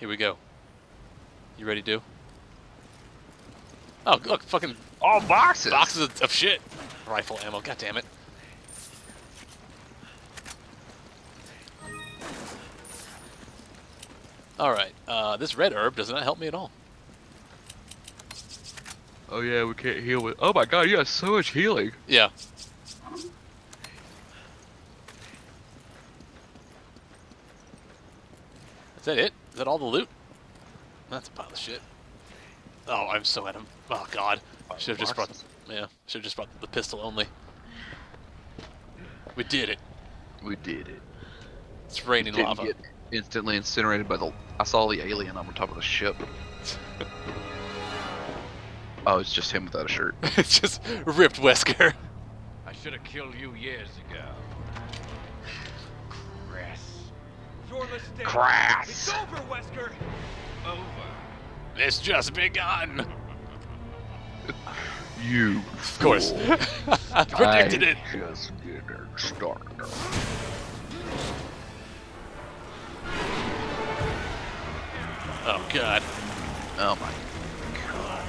Here we go. You ready, Dew? Oh, look, fucking All boxes. boxes of, of shit. Rifle ammo. God damn it. All right. Uh, this red herb does not help me at all. Oh yeah, we can't heal with. Oh my god, you have so much healing. Yeah. Is that it? Is that all the loot? That's a pile of shit. Oh, I'm so at him. Oh god. Should have just brought. boxes. Yeah. Should have just brought the pistol only. We did it. We did it. It's raining Didn't lava. get instantly incinerated by the. I saw the alien on top of the ship. oh, it's just him without a shirt. it's just ripped Wesker. I should have killed you years ago. Your mistake. Crass. It's over, Wesker. Over. It's just begun. You. Of course. I predicted it. Just getting started. Oh god. Oh my. God.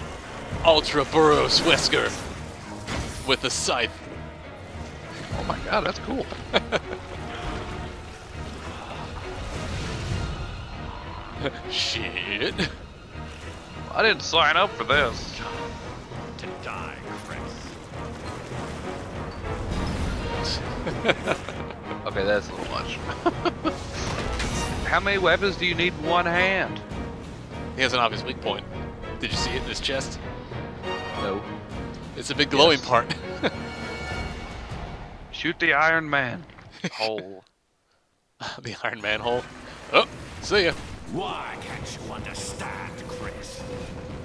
Uroboros Wesker with the scythe. Oh my god, that's cool. Shit. I didn't sign up for this. To die, Chris. Okay, that's a little much. How many weapons do you need in one hand? He has an obvious weak point. Did you see it in his chest? No. It's a big glowing Yes. part. Shoot the Iron Man. Hole. the Iron Man hole. Oh, see ya. Why can't you understand, Chris?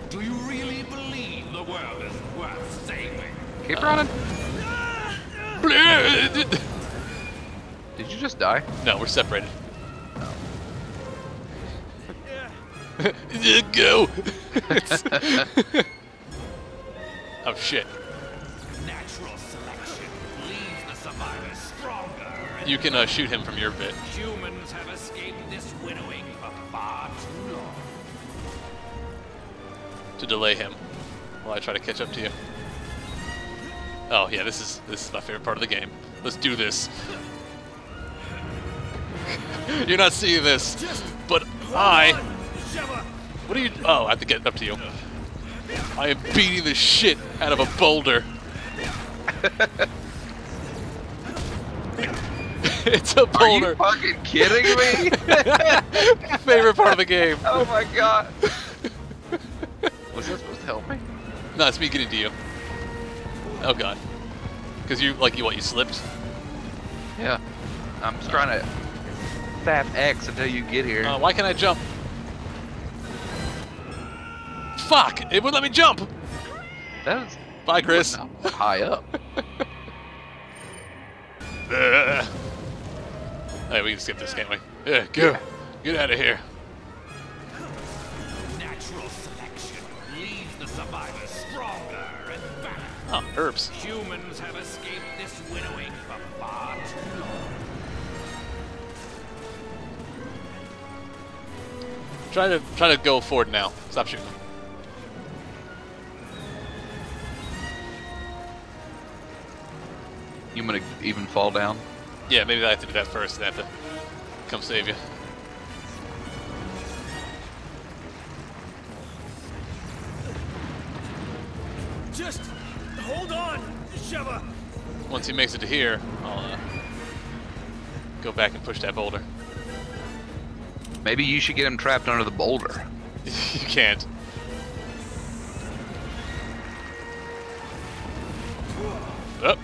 Do you really believe the world is worth saving? Keep running. Blood. Did you just die? No, we're separated. Go. Oh shit. Natural selection leaves the survivors stronger. You can uh, shoot him from your bit. Humans have escaped this winnowing for far too long. to delay him while I try to catch up to you. Oh yeah, this is this is my favorite part of the game. Let's do this. You're not seeing this, but I. What are you? Oh, I have to get up to you. I am beating the shit out of a boulder. it's a Are you fucking kidding me? favorite part of the game. oh my god. Was that supposed to help me? No, it's me getting to you. Oh god. Because you, like, you what, you slipped? Yeah. I'm just trying to tap X until you get here. Uh, why can't I jump? Fuck! It wouldn't let me jump! that is Bye, Chris. no, high up. Ugh. Hey, we can skip this, can't we? Yeah, go. Yeah. Get out of here. Natural selection leaves the survivors stronger and better. Oh, herbs. Humans have escaped this winnowing for far too long. Try to try to go forward now. Stop shooting. You gonna even fall down? Yeah, maybe I have to do that first, and I have to come save you. Just hold on, Sheva. Once he makes it to here, I'll uh, go back and push that boulder. Maybe you should get him trapped under the boulder. you can't. Oh.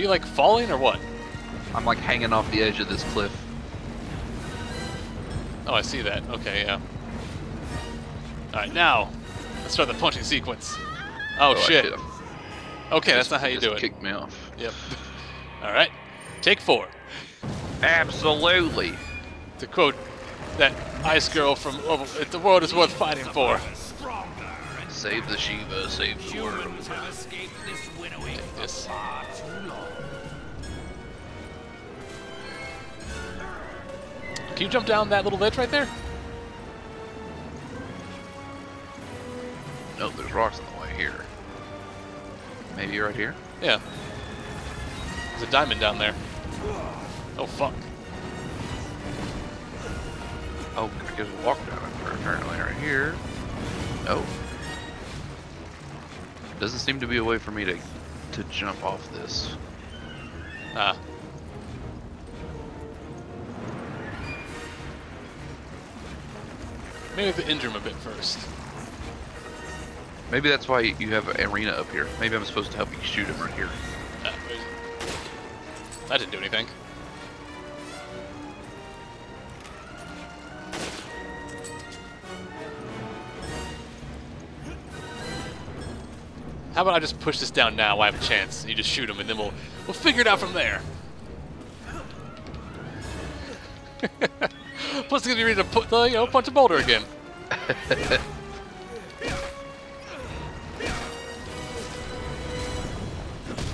You like falling or what? I'm like hanging off the edge of this cliff. Oh, I see that. Okay, yeah. Alright, now, let's start the punching sequence. Oh, oh I shit. Okay, that's not how you do it. Kicked me off. Yep. Alright, take four. Absolutely. To quote that ice girl from over, The World is Worth Fighting For. Survivors stronger and Save the Sheva, save the world. humans have escaped this winnowing for this. far too long. Can you jump down that little ledge right there? No, there's rocks in the way here. Maybe right here? Yeah. There's a diamond down there. Oh fuck. Oh, I guess walk down it apparently right here. Oh. Doesn't seem to be a way for me to to jump off this. Ah. Maybe we have to injure him a bit first. Maybe that's why you have an arena up here. Maybe I'm supposed to help you shoot him right here. Ah, where's- that didn't do anything. How about I just push this down now while I have a chance? You just shoot him, and then we'll we'll figure it out from there. Plus, it's gonna be ready to put the you know punch a boulder again.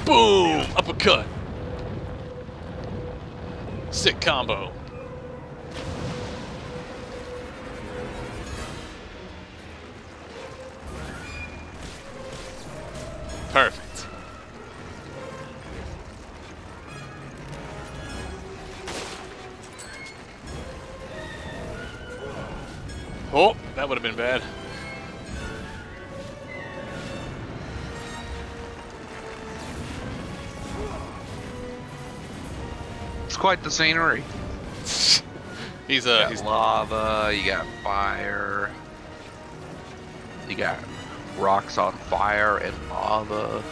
Boom! Uppercut. Sick combo. Perfect. Oh, that would have been bad. It's quite the scenery. He's You uh, got he's lava, you got fire, you got rocks on fire and lava.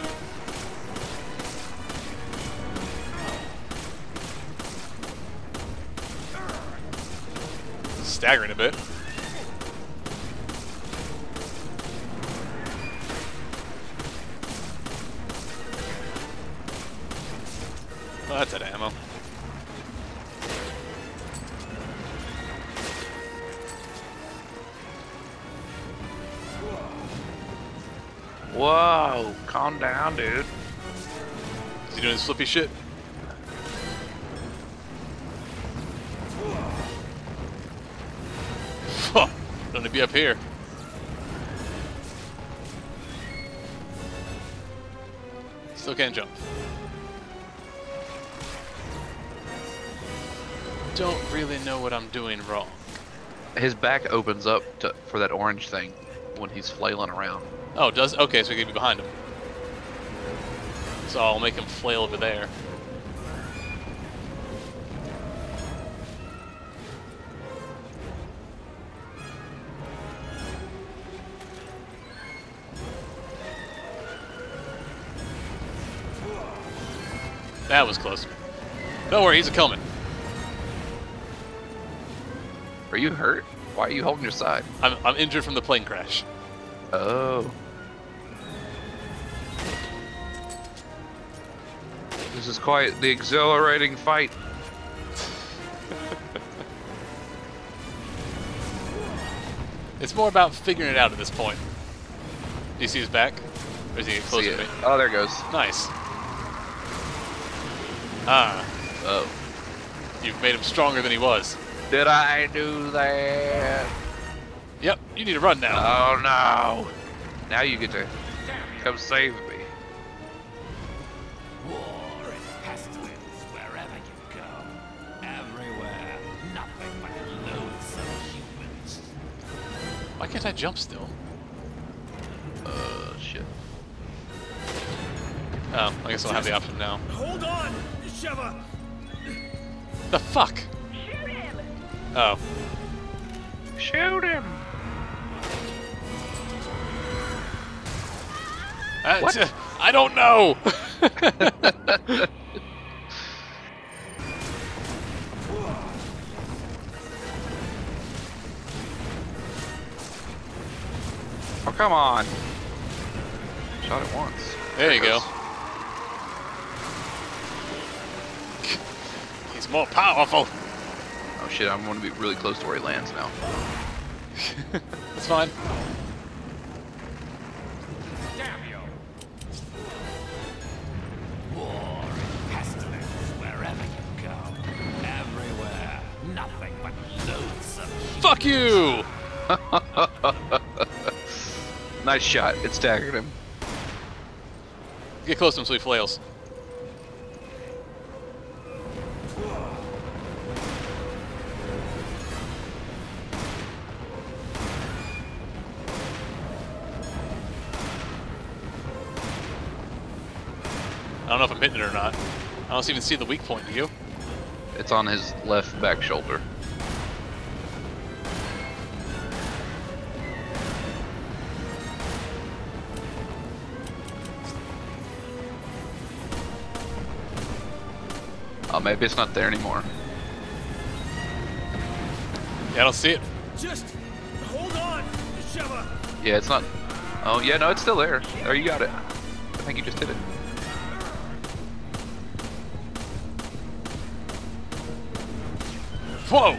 staggering a bit. Oh, that's of ammo. Down, dude. Is he doing his flippy shit? Huh, Don't to be up here. Still can't jump. Don't really know what I'm doing wrong. His back opens up to, for that orange thing when he's flailing around. Oh, does okay? So we can be behind him. So I'll make him flail over there. That was close. Don't worry, he's a coming. Are you hurt? Why are you holding your side? I'm, I'm injured from the plane crash. Oh. This is quite the exhilarating fight. It's more about figuring it out at this point. Do you see his back? Or is he See closer to me? Oh, there it goes. Nice. Ah, Oh. you've made him stronger than he was. Did I do that? Yep, you need to run now. Oh no. Now you get to come save can't jump still? Uh, shit. Oh, I guess I'll have the option now. Hold on, Sheva. The fuck? Oh, Shoot him! That's- uh, I don't know. come on. Shot it once. There you it go. He's more powerful. Oh shit, I'm gonna be really close to where he lands now. That's fine. Damn you! War and pestilence wherever you go. Everywhere, nothing but Fuck you! Nice shot. It staggered him. Get close to him so he flails. I don't know if I'm hitting it or not. I don't even see the weak point, do you? It's on his left back shoulder. Maybe it's not there anymore. Yeah, I don't see it. Just hold on, Sheva. Yeah, it's not. Oh, yeah, no, it's still there. Oh, you got it. I think you just hit it. Whoa!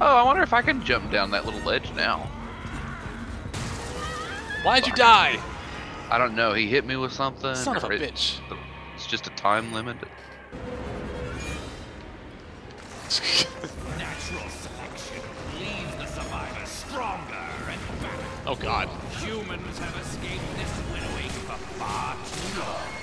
Oh, I wonder if I can jump down that little ledge now. Why'd you die? I don't know. He hit me with something. Son of a or it- bitch. It's just a time limit. Natural selection leaves the survivors stronger and better. oh god. Humans have escaped this winnowing for far too long.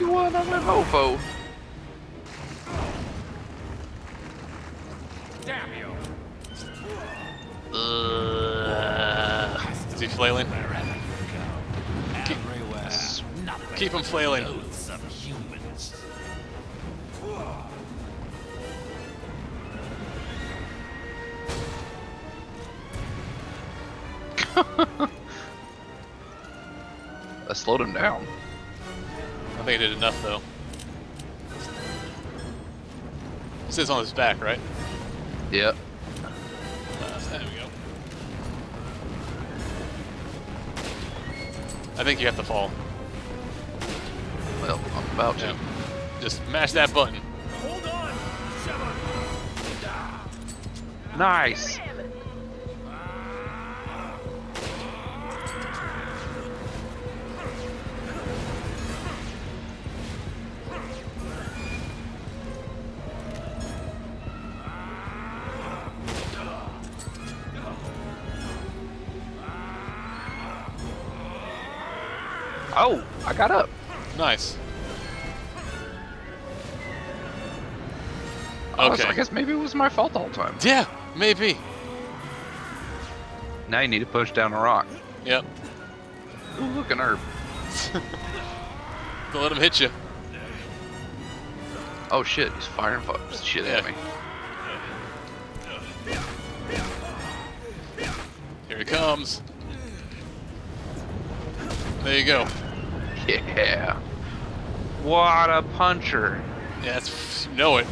You won on my mofo. Damn you! Uh, Is he flailing? Wherever you go, everywhere, nothing Keep him flailing. I slowed him down. I think I did enough though. It says on his back, right? Yep. Uh, there we go. I think you have to fall. Well, I'm about to. Just mash that button. Hold on, Nice. I got up. Nice. Okay. I guess maybe it was my fault all the time. Yeah, maybe. Now you need to push down a rock. Yep. Ooh, look, an herb. Don't let him hit you. Oh shit, he's firing shit at me. Here he comes. There you go. Yeah. What a puncher. Yeah, that's you know it.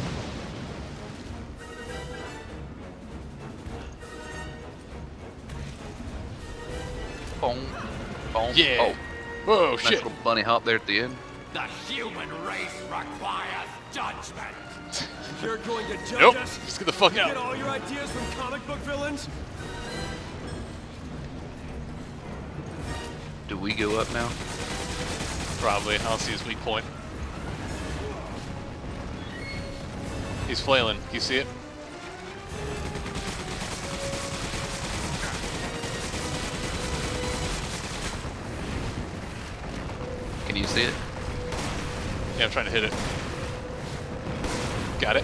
Boom. Boom. Yeah. Oh, Whoa, nice shit. little bunny hop there at the end. The human race requires judgment. You're going to judge Nope. us? Just get the fuck You get out. all your ideas from comic book villains? Do we go up now? Probably. I don't see his weak point. He's flailing. You see it? Can you see it? Yeah, I'm trying to hit it. Got it.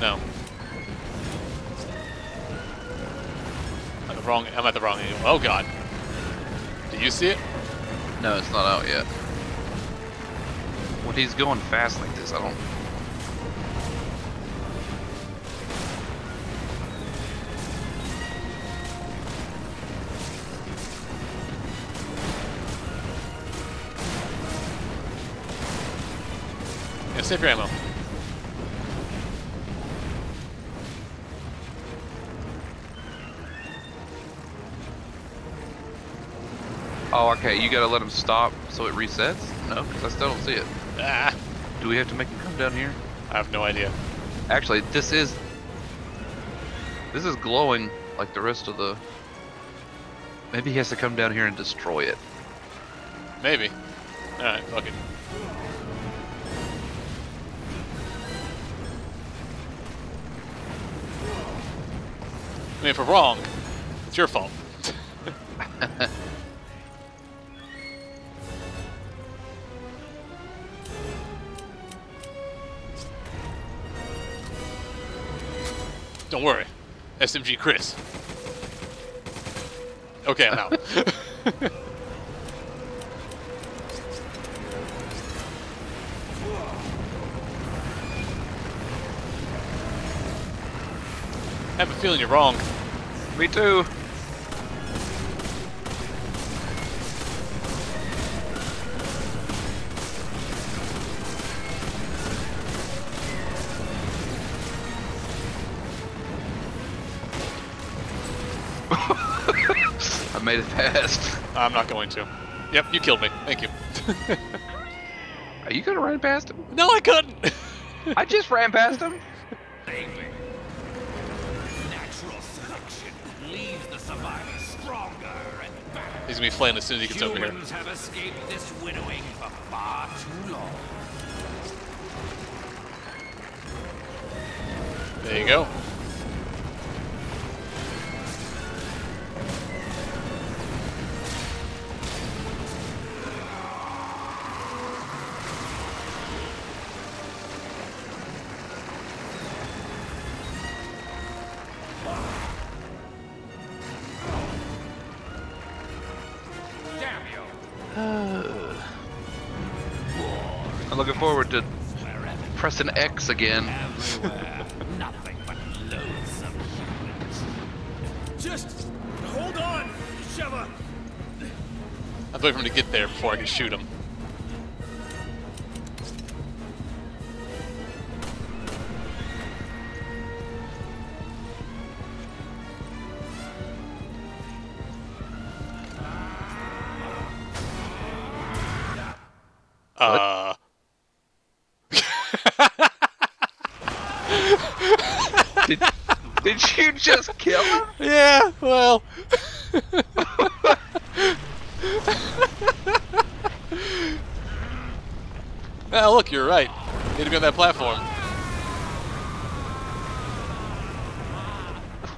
No. At the wrong. I'm at the wrong angle. Oh god. Do you see it? No, it's not out yet. When he's going fast like this, I don't. Yeah, save your ammo. Oh, okay. You gotta let him stop so it resets? No, because I still don't see it. Ah, Do we have to make him come down here? I have no idea. Actually, this is this is glowing like the rest of the. Maybe he has to come down here and destroy it. Maybe. Alright, fuck it. I mean, if we're wrong, it's your fault. Don't worry. SMG Chris. Okay, I'm out. I have a feeling you're wrong. Me too. Made it past. I'm not going to. Yep, you killed me. Thank you. Are you gonna run past him? no, I couldn't. I just ran past him. Natural selection leaves the survivor stronger and better. He's gonna be flaying as soon as he gets over here. Humans have escaped this winnowing for far too long. There you go. Pressing X again. Nothing but loathsome humans. Just hold on, Sheva. I'm waiting for him to get there before I can shoot him.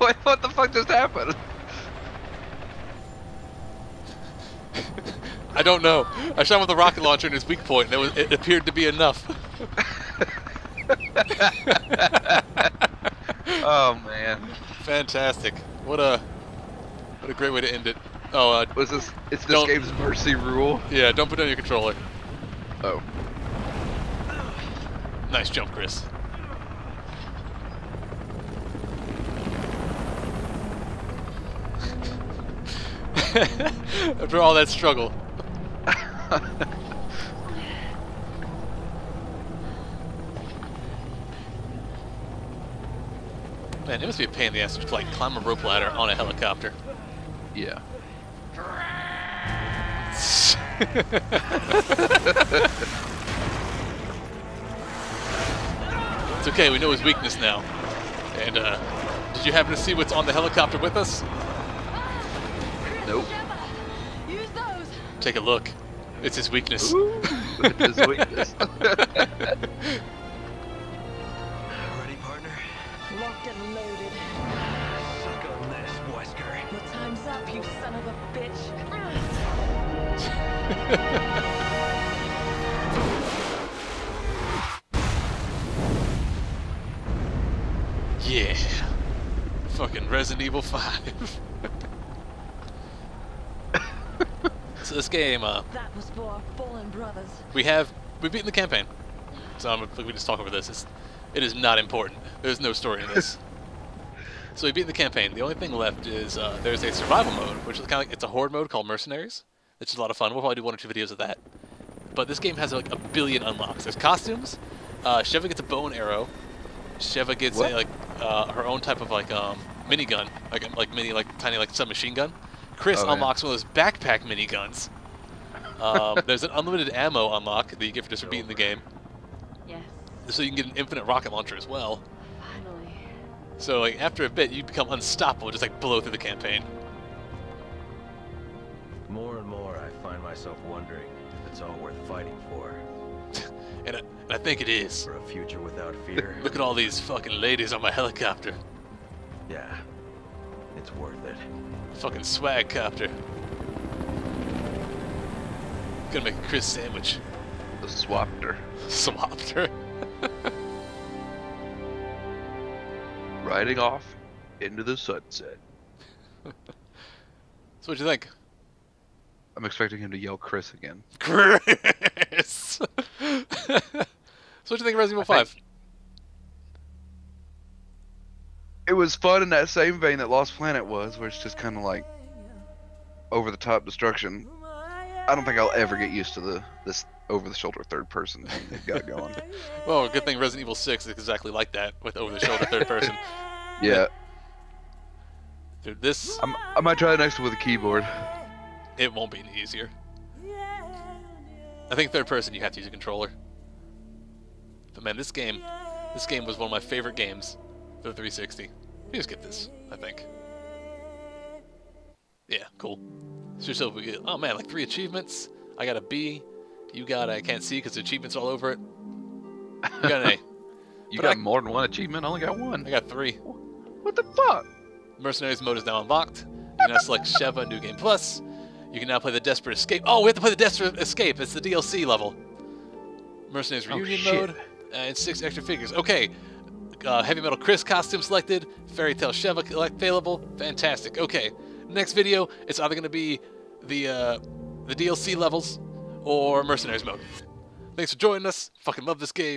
What, what the fuck just happened? I don't know. I shot him with a rocket launcher in his weak point, and it, was, it appeared to be enough. Oh man. Fantastic. What a what a great way to end it. Oh, uh, Was this? It's this game's mercy rule. yeah, don't put down your controller. Oh. Nice jump, Chris. After all that struggle. Man, it must be a pain in the ass to like climb a rope ladder on a helicopter. Yeah. It's okay, we know his weakness now. And, uh, did you happen to see what's on the helicopter with us? Nope. Use those. Take a look. It's his weakness. Ooh, his weakness. Ready, partner? Locked and loaded. Suck on this, Wesker. Your time's up, you son of a bitch. Yeah. Fucking Resident Evil 5. so this game, uh, That was for our fallen brothers. we have, we've beaten the campaign. So I'm, we just talk over this. It's, it is not important. There's no story in this. so we beat the campaign. The only thing left is uh, there's a survival mode, which is kind of like, it's a horde mode called Mercenaries. Which is a lot of fun. We'll probably do one or two videos of that. But this game has like a billion unlocks. There's costumes, Uh, Sheva gets a bow and arrow. Sheva gets a, like uh, her own type of like um, minigun, like like mini like tiny like submachine gun. Chris Oh, yeah. unlocks one of those backpack miniguns. Um, there's an unlimited ammo unlock that you get for just for beating the game, Yes, so you can get an infinite rocket launcher as well. finally. So like after a bit, you become unstoppable, just like blow through the campaign. More and more, I find myself wondering if it's all worth fighting for. And I, and I think it is. For a future without fear. Look at all these fucking ladies on my helicopter. Yeah, it's worth it. Fucking swag copter. Gonna make a Chris sandwich. The swapter. Swapped her. Riding off into the sunset. So what'd you think? I'm expecting him to yell Chris again. Chris! so what'd you think of Resident Evil I think- 5? It was fun in that same vein that Lost Planet was, where it's just kind of like over the top destruction. I don't think I'll ever get used to the this over the shoulder third person thing they've got going. Well, good thing Resident Evil 6 is exactly like that, with over-the-shoulder third person. Yeah, Dude, this, I'm, I might try it next one with a keyboard. it won't be any easier. I think third person, you have to use a controller. But man, this game, this game was one of my favorite games for the 360. You just get this, I think. Yeah, cool. So, so we get, oh man, like three achievements. I got a B. You got I can't see because the achievements all over it. You got an A. You But got I- more than one achievement. I only got one. I got three. What the fuck? Mercenaries mode is now unlocked. You can now select Sheva New Game Plus. You can now play the Desperate Escape. Oh, we have to play the Desperate Escape. It's the DLC level. Mercenaries Oh, Reunion shit. mode. Uh, and six extra figures. Okay. Uh, Heavy Metal Chris costume selected. Fairy Tale Sheva available. Fantastic. Okay. Next video, it's either going to be the uh, the DLC levels or Mercenaries mode. Thanks for joining us. Fucking love this game.